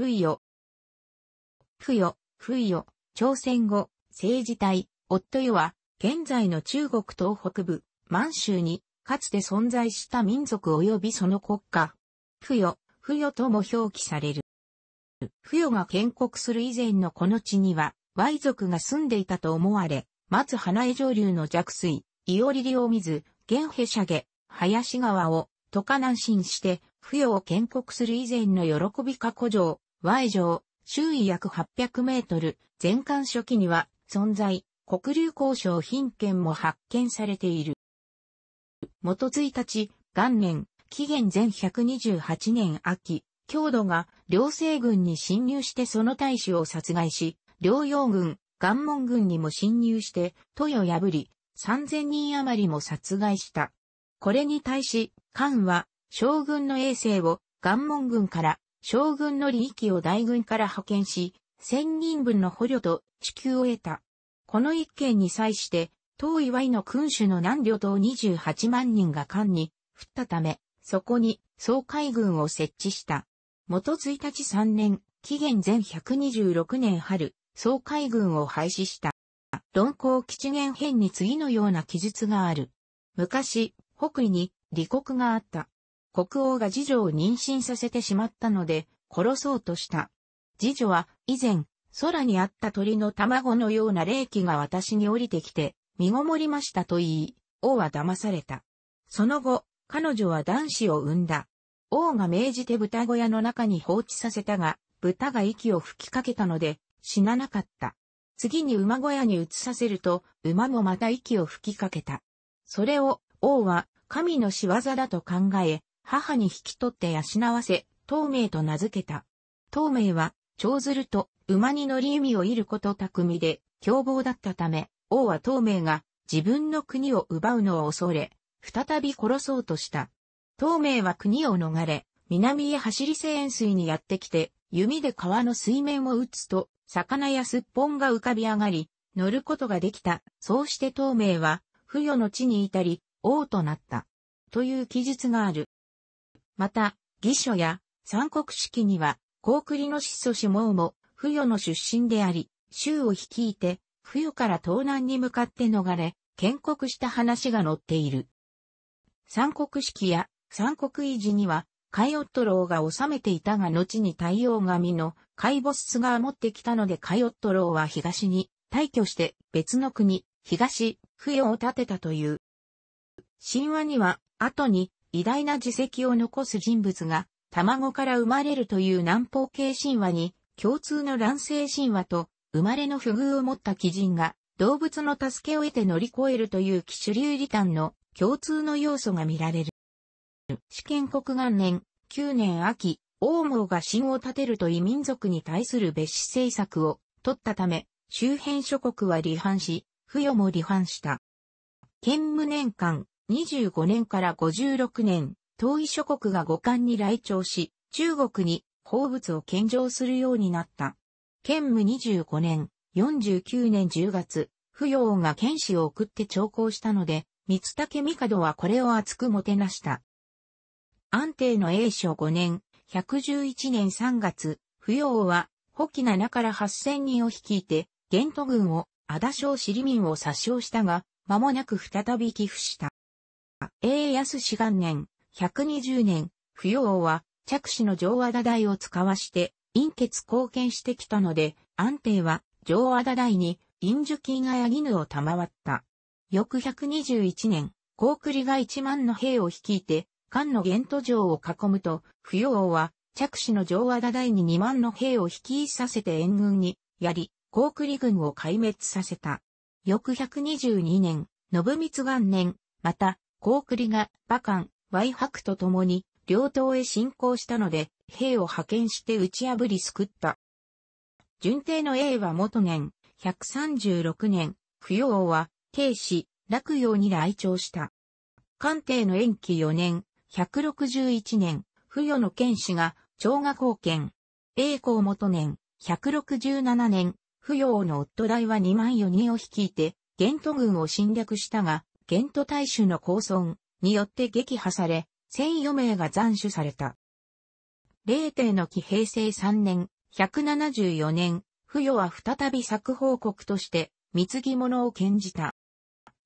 不与。不与、不与、朝鮮語、政治体、夫与は、現在の中国東北部、満州に、かつて存在した民族及びその国家。不与、不与とも表記される。不与が建国する以前のこの地には、Y 族が住んでいたと思われ、松花江上流の弱水、伊織両水、玄へしゃげ、林川を、渡河南進して、不与を建国する以前の喜びか古城、Y 城、周囲約800メートル、前漢初期には、存在、黒竜交渉品券も発見されている。元1日、元年、紀元前128年秋、郷土が両西軍に侵入してその大使を殺害し、両洋軍、元門軍にも侵入して、豊破り、3000人余りも殺害した。これに対し、漢は、将軍の衛星を元門軍から将軍の利益を大軍から派遣し、千人分の捕虜と地球を得た。この一件に際して、当岩井の君主の南領島28万人が艦に降ったため、そこに総海軍を設置した。元1日3年、紀元前126年春、総海軍を廃止した。論考吉元編に次のような記述がある。昔、北緯に李国があった。国王が次女を妊娠させてしまったので、殺そうとした。次女は以前、空にあった鳥の卵のような霊気が私に降りてきて、身ごもりましたと言い、王は騙された。その後、彼女は男子を産んだ。王が命じて豚小屋の中に放置させたが、豚が息を吹きかけたので、死ななかった。次に馬小屋に移させると、馬もまた息を吹きかけた。それを、王は、神の仕業だと考え、母に引き取って養わせ、東明と名付けた。東明は、長鶴と馬に乗り意味を得ること巧みで、凶暴だったため、王は東明が自分の国を奪うのを恐れ、再び殺そうとした。東明は国を逃れ、南へ走り西塩水にやってきて、弓で川の水面を打つと、魚やすっぽんが浮かび上がり、乗ることができた。そうして東明は、不与の地に至り、王となった。という記述がある。また、義書や三国式には、高栗の子祖子毛も、不与の出身であり、州を率いて、不与から東南に向かって逃れ、建国した話が載っている。三国式や三国維持には、海夫郎が治めていたが後に太陽神の海ボスが持ってきたので海夫郎は東に退去して別の国、東、不与を建てたという。神話には、後に偉大な自責を残す人物が、卵から生まれるという南方系神話に、共通の卵生神話と、生まれの不遇を持った鬼人が、動物の助けを得て乗り越えるという騎手流理端の共通の要素が見られる。試験国元年、9年秋、王毛が神を立てると異民族に対する別紙政策を取ったため、周辺諸国は離反し、不与も離反した。建武年間、25年から56年、東夷諸国が五冠に来庁し、中国に宝物を献上するようになった。建武25年、49年10月、不要が剣士を送って徴工したので、三竹帝はこれを厚くもてなした。安定の永初5年、111年3月、不要は、保木七から8000人を率いて、玄都軍を、阿田省市民を殺傷したが、間もなく再び寄付した。永安氏元年、120年、不要は、着手の上和田台を使わして、陰血貢献してきたので、安定は、上和田台に、陰樹金がヤギヌを賜った。翌121年、高栗が1万の兵を率いて、漢の玄都城を囲むと、不要は、着手の上和田台に2万の兵を率いさせて援軍に、やり、高栗軍を壊滅させた。翌122年、信光元年、また、高栗が馬漢、イ白と共に両党へ侵攻したので、兵を派遣して打ち破り救った。順帝の英は元年、136年、不要は、慶氏、落葉に来庁した。官邸の延期4年、161年、不与の剣士が、長賀貢献。栄光元年、167年、不要の夫代は2万4人を率いて、玄都軍を侵略したが、ゲント大衆の高尊によって撃破され、千余名が斬首された。霊帝の期平成3年、174年、不与は再び作報国として、貢ぎ物を献じた。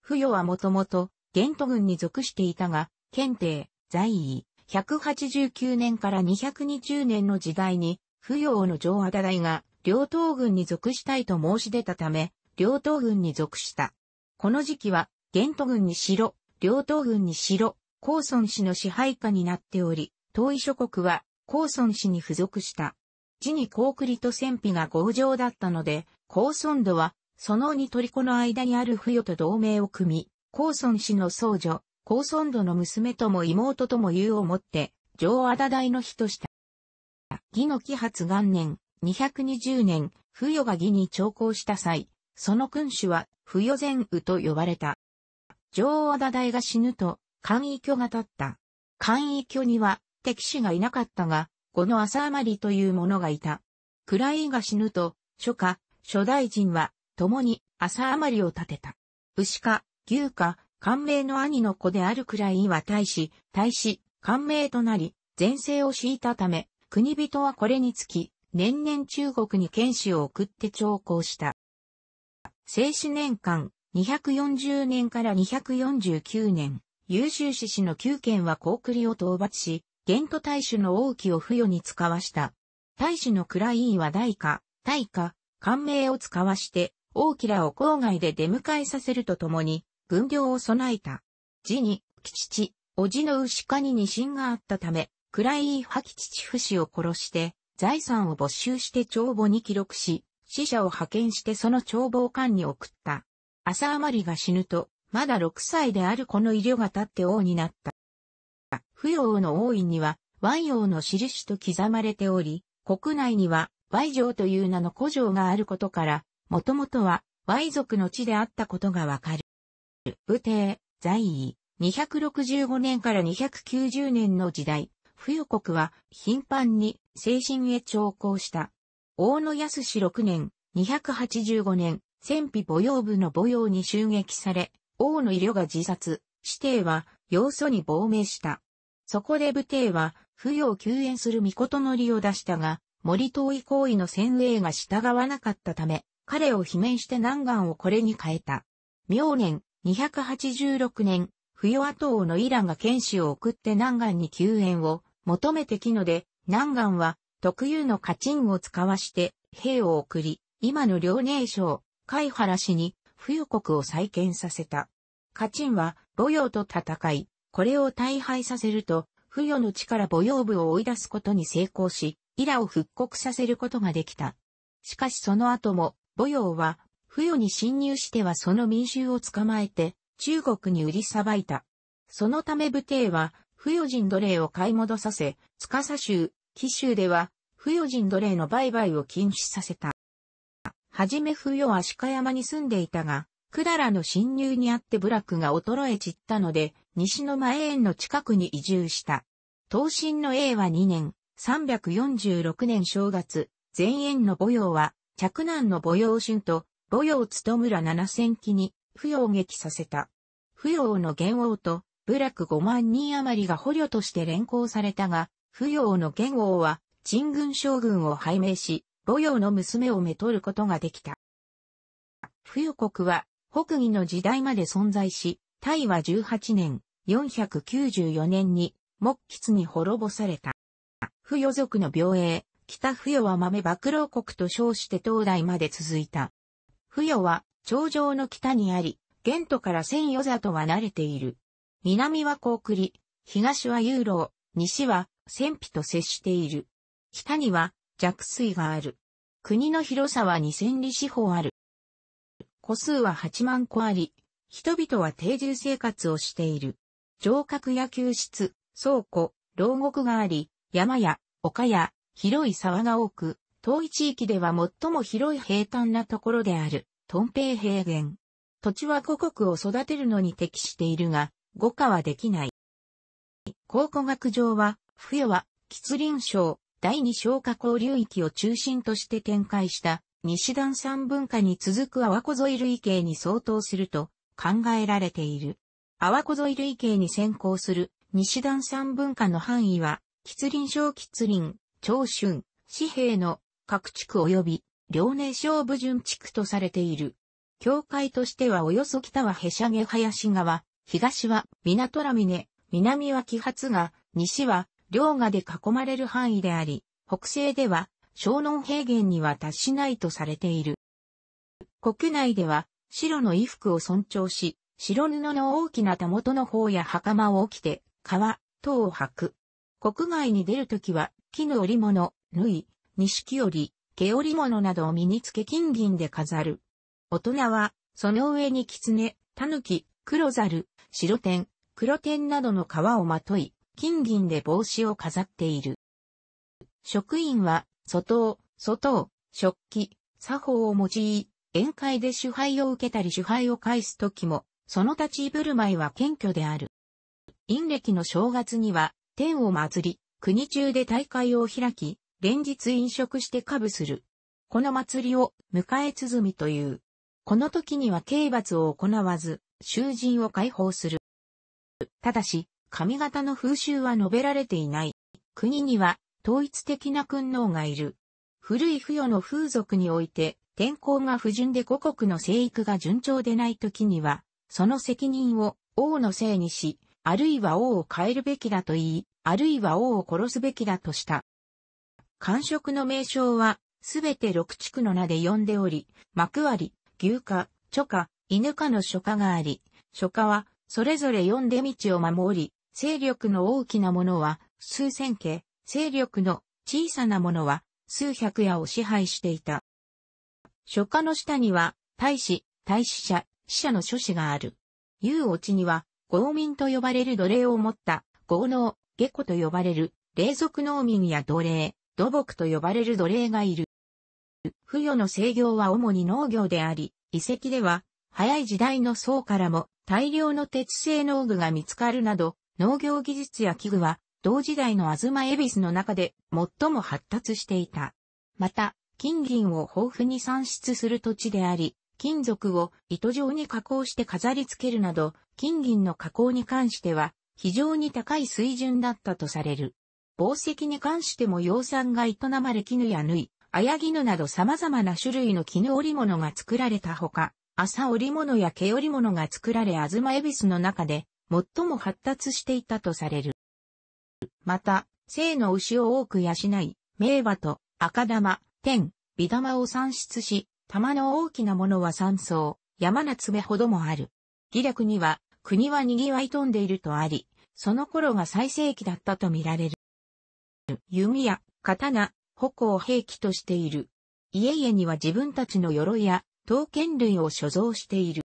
不与はもともと、玄都軍に属していたが、検定、在位、189年から220年の時代に、不与の上和田大が、両党軍に属したいと申し出たため、両党軍に属した。この時期は、玄都軍にしろ、両党軍にしろ、高孫氏の支配下になっており、東夷諸国は、高孫氏に付属した。地に高栗と戦費が強情だったので、高孫度は、その二虜の間にある不与と同盟を組み、高孫氏の僧女、高孫度の娘とも妹とも言うをもって、上和田大の日とした。義の紀発元年、220年、不与が義に長行した際、その君主は、不与前宇と呼ばれた。上和田大が死ぬと、官位居が立った。官位居には、敵士がいなかったが、この朝余りという者がいた。位が死ぬと、初夏、初大臣は、共に朝余りを立てた。牛か、牛か、官名の兄の子である位は大使、大使、官名となり、前世を敷いたため、国人はこれにつき、年々中国に剣士を送って徴工した。聖史年間、240年から249年、優秀志士の9件は高栗を討伐し、玄都大主の王旗を付与に使わした。大使の位は大化、大化、官名を使わして、王旗らを郊外で出迎えさせるとともに、軍領を備えた。次に、吉地、叔父の牛科に二心があったため、位破吉地不死を殺して、財産を没収して帳簿に記録し、死者を派遣してその帳簿を官に送った。朝余りが死ぬと、まだ6歳であるこの医療が立って王になった。不要の王院には、和王の印と刻まれており、国内には、和城という名の古城があることから、もともとは、和族の地であったことがわかる。武帝、在位、265年から290年の時代、冬国は頻繁に精神へ徴工した。大野康6年、285年、戦費母用部の母用に襲撃され、王の医療が自殺、指定は要素に亡命した。そこで武帝は、不要救援する御事の利を出したが、森遠い行為の先鋭が従わなかったため、彼を罷免して南岸をこれに変えた。明年、286年、不要後王のイランが剣士を送って南岸に救援を求めてきので、南岸は特有のカチンを使わして兵を送り、今の遼寧省、海原氏に冬国を再建させた。カチンは母用と戦い、これを大敗させると、不与の力母用部を追い出すことに成功し、イラを復刻させることができた。しかしその後も、母用は、不与に侵入してはその民衆を捕まえて、中国に売りさばいた。そのため武帝は、不与人奴隷を買い戻させ、司州、紀州では、不与人奴隷の売買を禁止させた。はじめ不与は鹿山に住んでいたが、クララの侵入にあって部落が衰え散ったので、西の前園の近くに移住した。東進の A は2年、346年正月、前園の母用は、着男の母用春と、母用務村七千機に、不要撃させた。不要の元王と、部落5万人余りが捕虜として連行されたが、不要の元王は、陳軍将軍を拝命し、母用の娘をめとることができた。冬国は、北義の時代まで存在し、タイは18年、494年に、木吉に滅ぼされた。不与族の病営、北不与は豆暴露国と称して東大まで続いた。不与は、頂上の北にあり、玄都から千与座とは慣れている。南は高栗、東はユーロ西は千日と接している。北には弱水がある。国の広さは2000里四方ある。個数は8万個あり、人々は定住生活をしている。城郭や宮室、倉庫、牢獄があり、山や丘や広い沢が多く、遠い地域では最も広い平坦なところである、トンペイ平原。土地は五国を育てるのに適しているが、五化はできない。考古学上は、冬は、吉林省、第二小河口流域を中心として展開した西段三文化に続く阿波湖沿い類型に相当すると考えられている。阿波湖沿い類型に先行する西段三文化の範囲は、吉林小吉林、長春、紙幣の各地区及び、遼寧省部順地区とされている。境界としてはおよそ北はへしゃげ林川、東は港良峰、南は木発が、西は両河で囲まれる範囲であり、北西では小農平原には達しないとされている。国内では白の衣服を尊重し、白布の大きなたもとの方や袴を着て、革、等を履く。国外に出るときは、木の織物、縫い、錦織、毛織物などを身につけ金銀で飾る。大人は、その上に狐、狸、黒猿、白天、黒天などの皮をまとい、金銀で帽子を飾っている。職員は、外外食器、作法を用い、宴会で主杯を受けたり主杯を返すときも、その立ち居振る舞いは謙虚である。陰暦の正月には、天を祭り、国中で大会を開き、連日飲食して下部する。この祭りを、迎え鼓という。この時には刑罰を行わず、囚人を解放する。ただし、髪型の風習は述べられていない。国には、統一的な君王がいる。古い付与の風俗において、天候が不順で五国の生育が順調でない時には、その責任を王のせいにし、あるいは王を変えるべきだと言い、あるいは王を殺すべきだとした。官職の名称は、すべて六地区の名で呼んでおり、幕割、牛化、著化、犬化の書家があり、書家は、それぞれ読んで道を守り、勢力の大きなものは、数千家、勢力の小さなものは、数百家を支配していた。書家の下には、大使、大使者、死者の書士がある。遊落ちには、豪民と呼ばれる奴隷を持った、豪農、下戸と呼ばれる、霊族農民や奴隷、土木と呼ばれる奴隷がいる。付与の制御は主に農業であり、遺跡では、早い時代の層からも大量の鉄製農具が見つかるなど、農業技術や器具は、同時代の東恵比寿の中で最も発達していた。また、金銀を豊富に産出する土地であり、金属を糸状に加工して飾り付けるなど、金銀の加工に関しては非常に高い水準だったとされる。宝石に関しても養蚕が営まれ絹や縫い、綾絹など様々な種類の絹織物が作られたほか、朝織物や毛織物が作られ東恵比寿の中で最も発達していたとされる。また、生の牛を多く養い、名馬と赤玉、天、美玉を産出し、玉の大きなものは三層、山名爪ほどもある。義略には、国は賑わい飛んでいるとあり、その頃が最盛期だったとみられる。弓や刀、矛を兵器としている。家々には自分たちの鎧や刀剣類を所蔵している。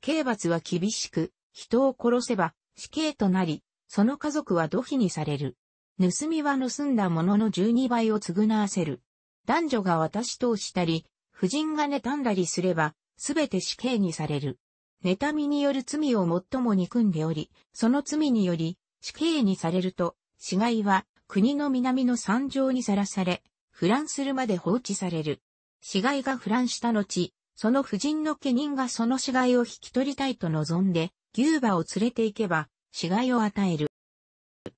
刑罰は厳しく、人を殺せば死刑となり、その家族は土秘にされる。盗みは盗んだものの12倍を償わせる。男女が渡し通したり、婦人が妬んだりすれば、すべて死刑にされる。妬みによる罪を最も憎んでおり、その罪により死刑にされると、死骸は国の南の山上にさらされ、腐乱するまで放置される。死骸が腐乱した後、その婦人の家人がその死骸を引き取りたいと望んで、牛馬を連れて行けば、死骸を与える。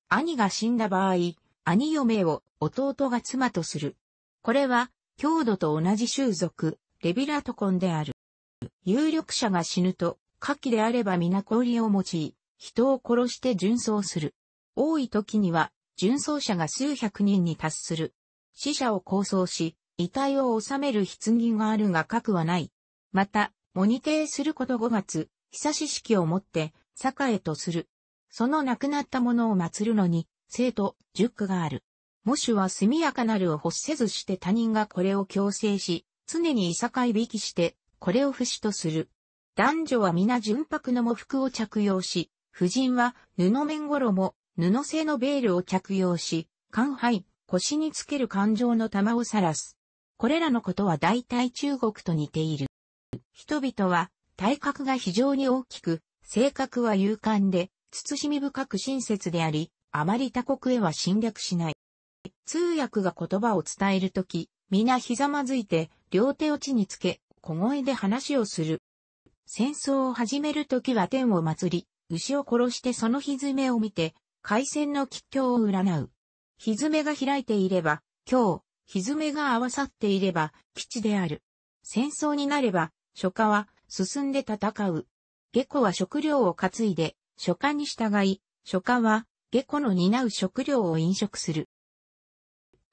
兄が死んだ場合、兄嫁を弟が妻とする。これは、郷土と同じ種族、レビラトコンである。有力者が死ぬと、下記であれば皆氷を用い、人を殺して殉葬する。多い時には、殉葬者が数百人に達する。死者を構想し、遺体を収める棺があるが核はない。また、モニテーすること5月、久し式をもって、栄えとする。その亡くなった者を祀るのに、生と熟句がある。もしは速やかなるを欲せずして他人がこれを強制し、常にいさかいびきして、これを不死とする。男女は皆純白の喪服を着用し、婦人は布面衣、布製のベールを着用し、肝肺、腰につける感情の玉をさらす。これらのことは大体中国と似ている。人々は体格が非常に大きく、性格は勇敢で、慎み深く親切であり、あまり他国へは侵略しない。通訳が言葉を伝えるとき、皆ひざまずいて、両手を地につけ、小声で話をする。戦争を始めるときは天を祭り、牛を殺してその蹄を見て、海戦の吉凶を占う。ひめが開いていれば、今日、ひめが合わさっていれば、基地である。戦争になれば、初夏は進んで戦う。下戸は食料を担いで、初夏に従い、初夏は下戸の担う食料を飲食する。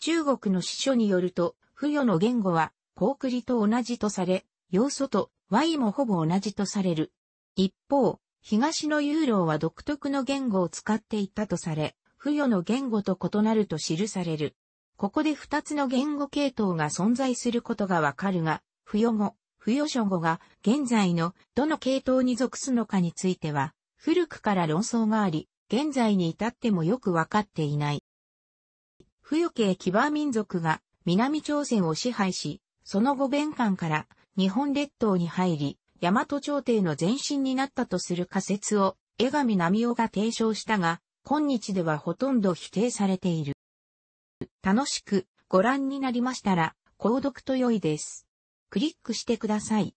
中国の司書によると、付与の言語は、高栗と同じとされ、要素と Y もほぼ同じとされる。一方、東のユーロは独特の言語を使っていたとされ、付与の言語と異なると記される。ここで二つの言語系統が存在することがわかるが、付与語、付与書語が現在のどの系統に属すのかについては、古くから論争があり、現在に至ってもよくわかっていない。付与系騎馬民族が南朝鮮を支配し、その後弁官から日本列島に入り、大和朝廷の前身になったとする仮説を江上波夫が提唱したが、今日ではほとんど否定されている。楽しくご覧になりましたら、購読と良いです。クリックしてください。